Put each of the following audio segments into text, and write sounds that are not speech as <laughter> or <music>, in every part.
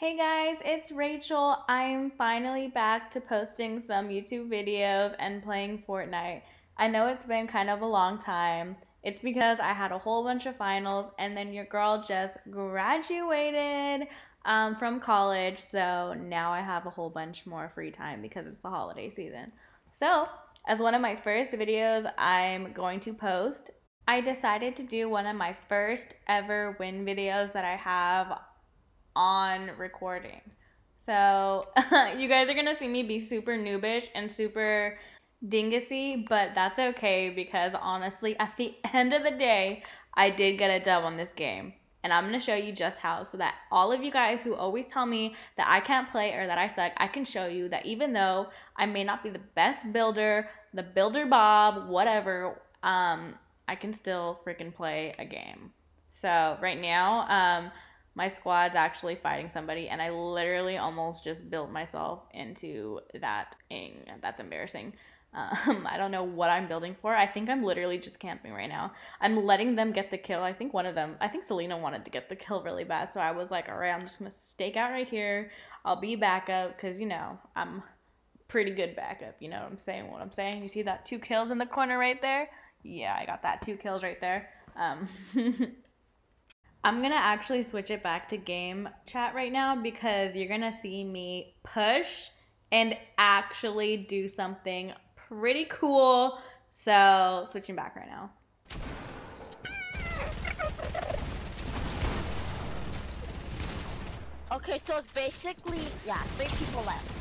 Hey guys, it's Rachel. I'm finally back to posting some YouTube videos and playing Fortnite. I know it's been kind of a long time. It's because I had a whole bunch of finals and then your girl just graduated um, from college, so now I have a whole bunch more free time because it's the holiday season. So, as one of my first videos I'm going to post, I decided to do one of my first ever win videos that I have on recording. So <laughs> you guys are gonna see me be super noobish and super dingusy, but that's okay because honestly, at the <laughs> end of the day, I did get a dub on this game. And I'm gonna show you just how so that all of you guys who always tell me that I can't play or that I suck, I can show you that even though I may not be the best builder, the builder Bob, whatever, um, I can still freaking play a game. So right now, um, my squad's actually fighting somebody and I literally almost just built myself into that ing. That's embarrassing. <laughs> Um, I don't know what I'm building for. I think I'm literally just camping right now. I'm letting them get the kill. I think one of them, I think Selena wanted to get the kill really bad. So I was like, all right, I'm just going to stake out right here. I'll be backup because, you know, I'm pretty good backup. You know what I'm saying? What I'm saying? You see that two kills in the corner right there? Yeah, I got that two kills right there. Um, <laughs> I'm gonna actually switch it back to game chat right now because you're gonna see me push and actually do something pretty cool. So switching back right now. Okay, so it's basically, yeah, three people left.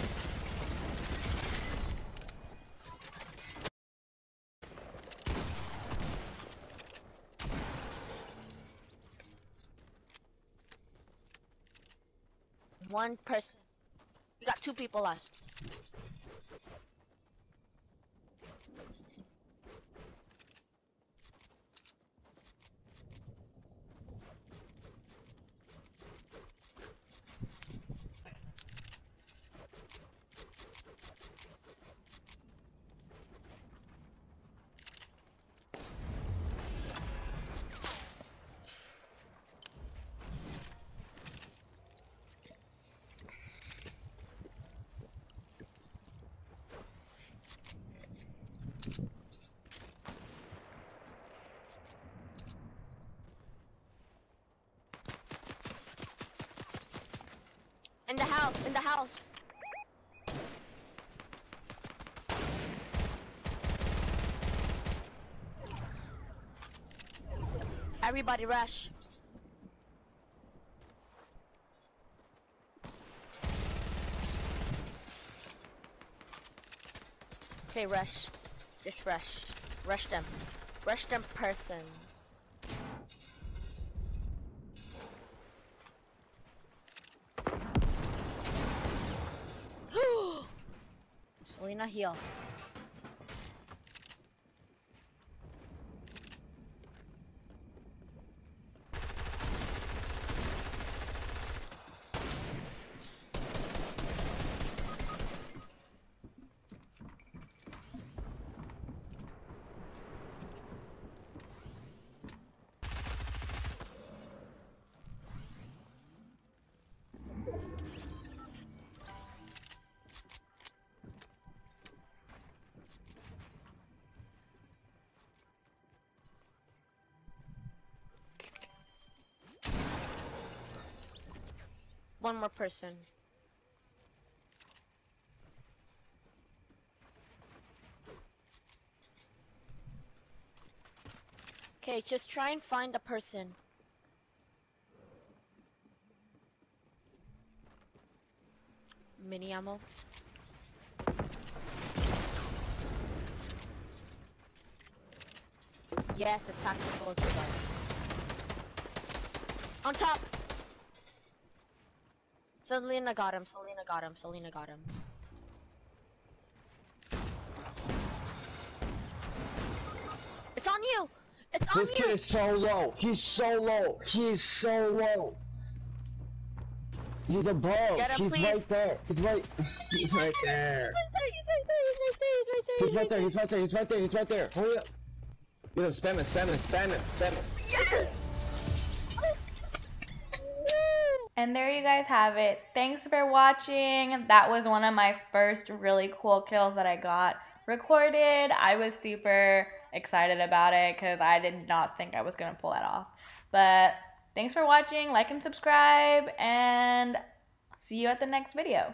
One person. We got two people left. In the house. Everybody rush. Okay, rush. Just rush. Rush them. Rush them persons. Selena heal. One more person. Okay, just try and find a person. Mini ammo. Yes, the tactical On top! Selena got him, Selena got him, Selena got him. It's on you! It's on this you! This kid is so low. He's so low. He's so low. He's above. Him, he's please. right there. He's right. He's right there. He's right there. He's right there. He's right there. He's right there. Hurry up. Get him. Spam it. Spam it. Spam it. Spam it. Yes! And there you guys have it. Thanks for watching. That was one of my first really cool kills that I got recorded. I was super excited about it because I did not think I was going to pull that off. But thanks for watching. Like and subscribe. And see you at the next video.